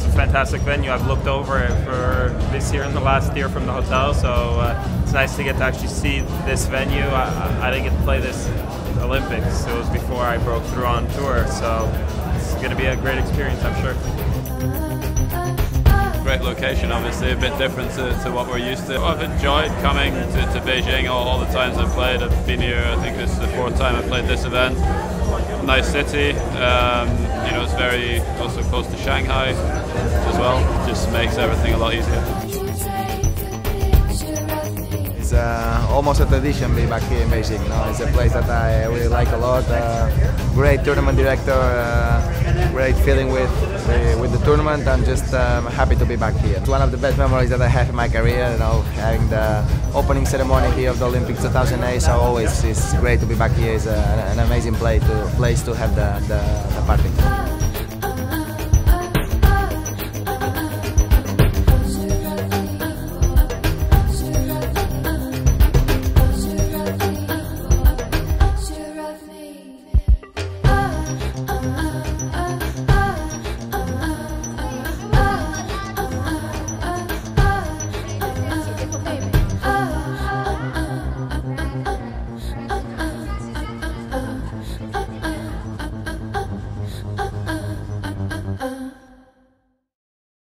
fantastic venue. I've looked over it for this year and the last year from the hotel, so uh, it's nice to get to actually see this venue. I, I didn't get to play this Olympics. It was before I broke through on tour, so it's going to be a great experience, I'm sure. Great location, obviously, a bit different to, to what we're used to. I've enjoyed coming to, to Beijing all, all, the times I've played. I've been here, I think this is the fourth time I've played this event. Nice city, um, you know, it's very also close to Shanghai as well. Just makes everything a lot easier. It's uh, almost a tradition being back here in Beijing. No? It's a place that I really like a lot. Uh, great tournament director, uh, great feeling with the, tournament. I'm just um, happy to be back here. It's one of the best memories that I have in my career. You know, having the opening ceremony here of the Olympics 2008. So always it's great to be back here. It's a, an amazing place to place to have the, the, the party.